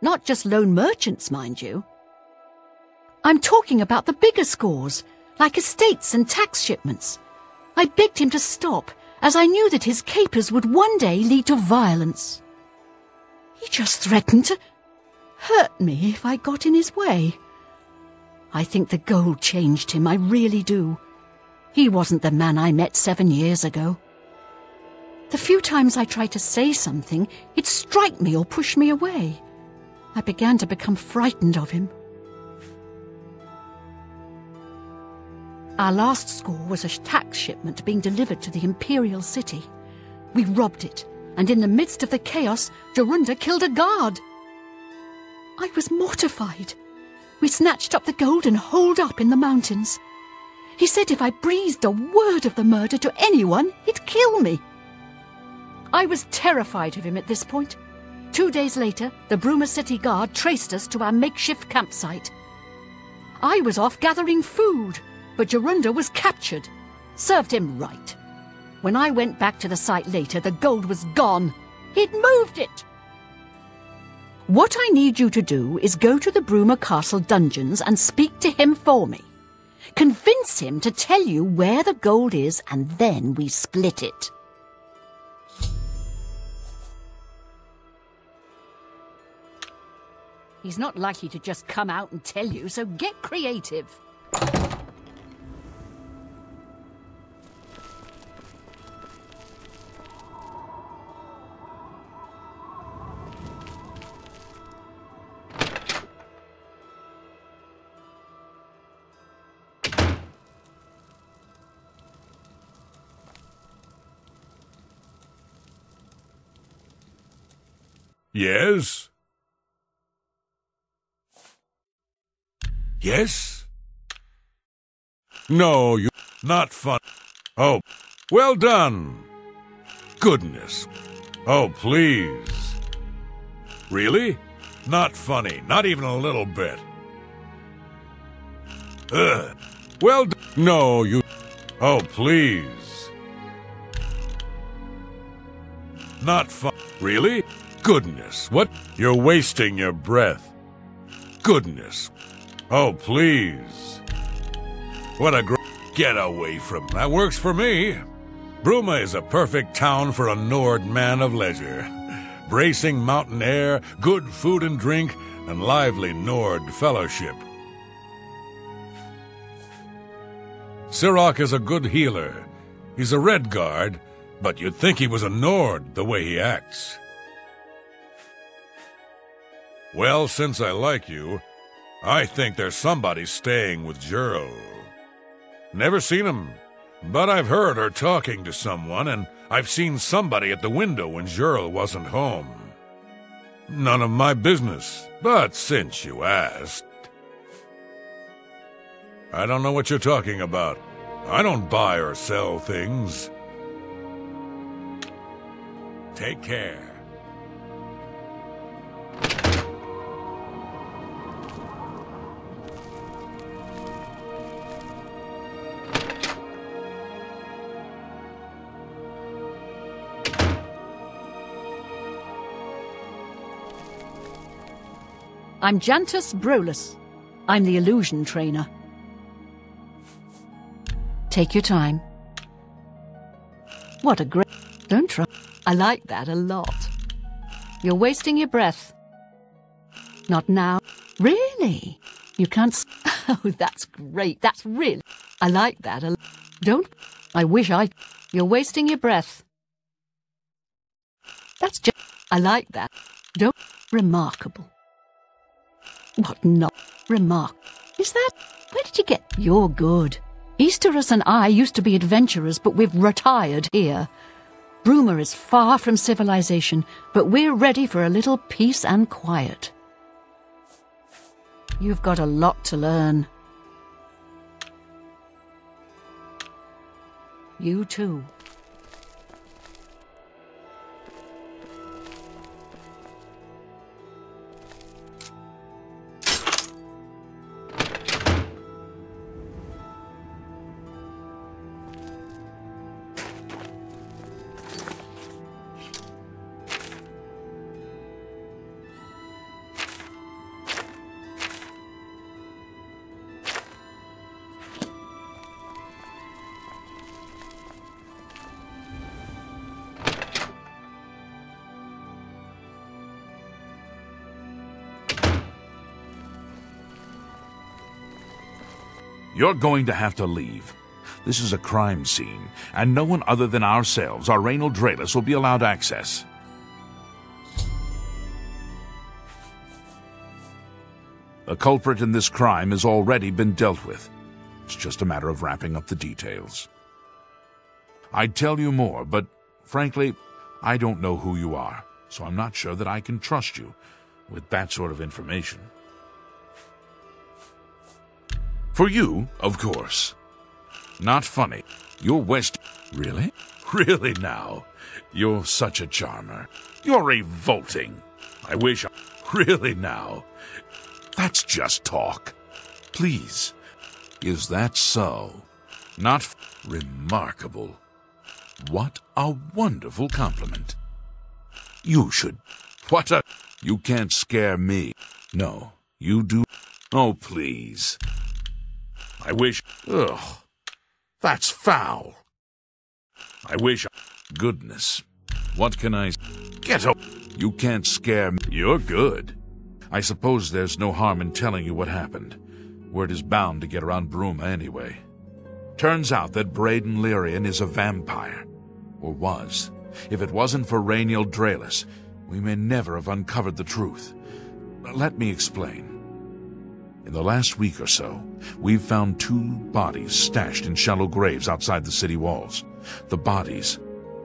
Not just lone merchants, mind you. I'm talking about the bigger scores, like estates and tax shipments. I begged him to stop, as I knew that his capers would one day lead to violence. He just threatened to hurt me if I got in his way. I think the gold changed him, I really do. He wasn't the man I met seven years ago. The few times I tried to say something, he'd strike me or push me away. I began to become frightened of him. Our last score was a tax shipment being delivered to the Imperial City. We robbed it, and in the midst of the chaos, Jorunda killed a guard. I was mortified. We snatched up the gold and holed up in the mountains. He said if I breathed a word of the murder to anyone, he'd kill me. I was terrified of him at this point. Two days later, the Bruma City Guard traced us to our makeshift campsite. I was off gathering food, but Jorunda was captured. Served him right. When I went back to the site later, the gold was gone. He'd moved it. What I need you to do is go to the Bruma Castle dungeons and speak to him for me. Convince him to tell you where the gold is, and then we split it. He's not likely to just come out and tell you, so get creative. Yes? Yes? No, you... Not fun. Oh, well done. Goodness. Oh, please. Really? Not funny. Not even a little bit. Ugh. Well. No, you... Oh, please. Not fun. Really? Goodness, what? You're wasting your breath. Goodness. Oh, please. What a great... Get away from... That works for me. Bruma is a perfect town for a Nord man of leisure. Bracing mountain air, good food and drink, and lively Nord fellowship. Sirach is a good healer. He's a red guard, but you'd think he was a Nord the way he acts. Well, since I like you, I think there's somebody staying with Juro. Never seen him, but I've heard her talking to someone, and I've seen somebody at the window when Juro wasn't home. None of my business, but since you asked. I don't know what you're talking about. I don't buy or sell things. Take care. I'm Jantus Brolus. I'm the illusion trainer. Take your time. What a great... Don't try. I like that a lot. You're wasting your breath. Not now. Really? You can't... Oh, that's great. That's really... I like that a lot. Don't... I wish I... You're wasting your breath. That's just... I like that. Don't... Remarkable. What not remark? Is that? Where did you get? You're good. Easterus and I used to be adventurers, but we've retired here. Bruma is far from civilization, but we're ready for a little peace and quiet. You've got a lot to learn. You too. You're going to have to leave. This is a crime scene, and no one other than ourselves, our Raynil Dralas, will be allowed access. The culprit in this crime has already been dealt with. It's just a matter of wrapping up the details. I'd tell you more, but frankly, I don't know who you are, so I'm not sure that I can trust you with that sort of information. For you, of course. Not funny. You're West. Really? Really now? You're such a charmer. You're revolting. I wish I. Really now? That's just talk. Please. Is that so? Not remarkable. What a wonderful compliment. You should. What a. You can't scare me. No, you do. Oh, please. I wish. Ugh. That's foul. I wish. Goodness. What can I. Get up. You can't scare me. You're good. I suppose there's no harm in telling you what happened. Word is bound to get around Bruma anyway. Turns out that Braden Lirrian is a vampire. Or was. If it wasn't for Raynil Dralas, we may never have uncovered the truth. Let me explain. In the last week or so, we've found two bodies stashed in shallow graves outside the city walls. The bodies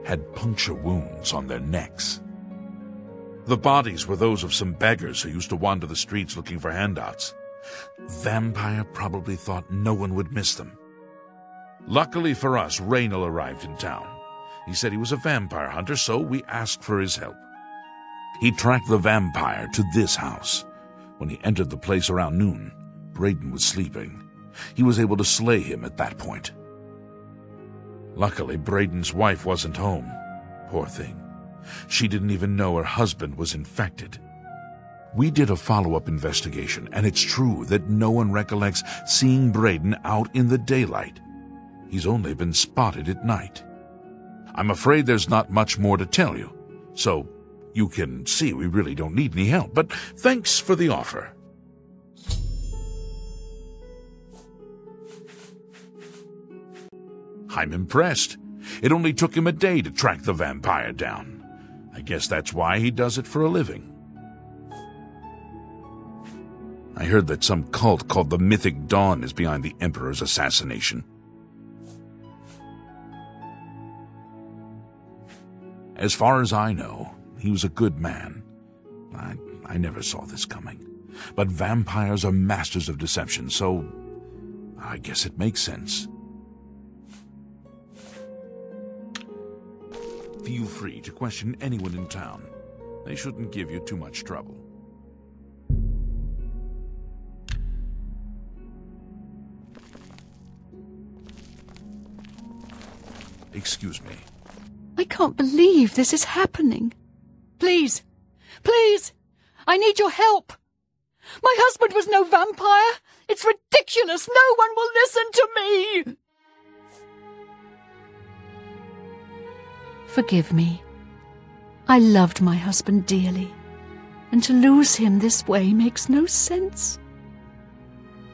had puncture wounds on their necks. The bodies were those of some beggars who used to wander the streets looking for handouts. Vampire probably thought no one would miss them. Luckily for us, Raynil arrived in town. He said he was a vampire hunter, so we asked for his help. He tracked the vampire to this house. When he entered the place around noon, Braden was sleeping. He was able to slay him at that point. Luckily, Braden's wife wasn't home. Poor thing. She didn't even know her husband was infected. We did a follow-up investigation, and it's true that no one recollects seeing Braden out in the daylight. He's only been spotted at night. I'm afraid there's not much more to tell you, so you can see we really don't need any help, but thanks for the offer. I'm impressed. It only took him a day to track the vampire down. I guess that's why he does it for a living. I heard that some cult called the Mythic Dawn is behind the Emperor's assassination. As far as I know, he was a good man. I, I never saw this coming. But vampires are masters of deception, so I guess it makes sense. Feel free to question anyone in town. They shouldn't give you too much trouble. Excuse me. I can't believe this is happening. Please, please, I need your help. My husband was no vampire. It's ridiculous. No one will listen to me. Forgive me. I loved my husband dearly, and to lose him this way makes no sense.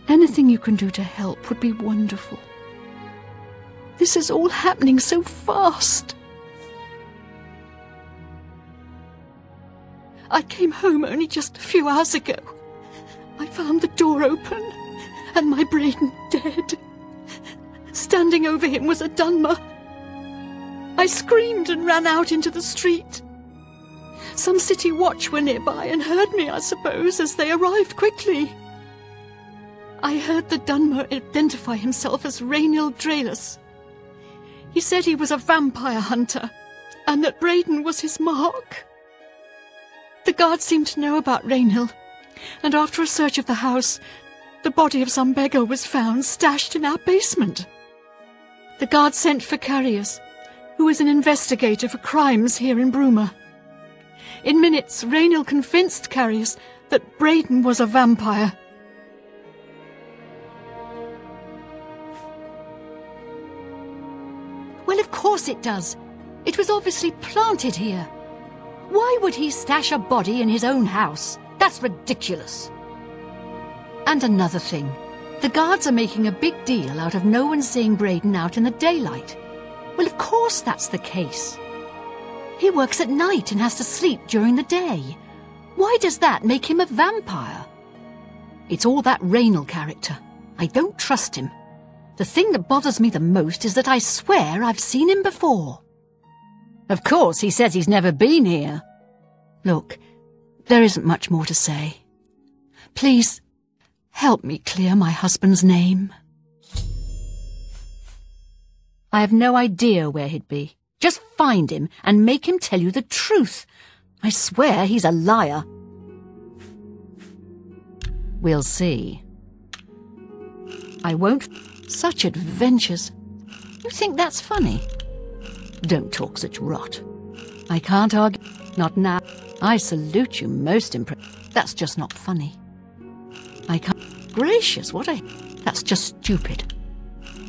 Anything you can do to help would be wonderful. This is all happening so fast. I came home only just a few hours ago. I found the door open and my Braden dead. Standing over him was a Dunmer. I screamed and ran out into the street. Some city watch were nearby and heard me, I suppose, as they arrived quickly. I heard the Dunmer identify himself as Raynil Dralas. He said he was a vampire hunter and that Braden was his mark. The guards seemed to know about Raynil, and after a search of the house, the body of some beggar was found stashed in our basement. The guards sent for Carius, who is an investigator for crimes here in Bruma. In minutes, Raynil convinced Carius that Braden was a vampire. Well, of course it does. It was obviously planted here. Why would he stash a body in his own house? That's ridiculous. And another thing. The guards are making a big deal out of no one seeing Braden out in the daylight. Well, of course that's the case. He works at night and has to sleep during the day. Why does that make him a vampire? It's all that Raynil character. I don't trust him. The thing that bothers me the most is that I swear I've seen him before. Of course, he says he's never been here. Look, there isn't much more to say. Please, help me clear my husband's name. I have no idea where he'd be. Just find him and make him tell you the truth. I swear he's a liar. We'll see. I won't. Such adventures. You think that's funny? Don't talk such rot. I can't argue. Not now. I salute you most impressed. That's just not funny. I can't. Gracious, what a. That's just stupid.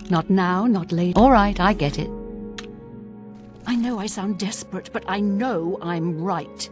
Not now, not later. All right, I get it. I know I sound desperate, but I know I'm right.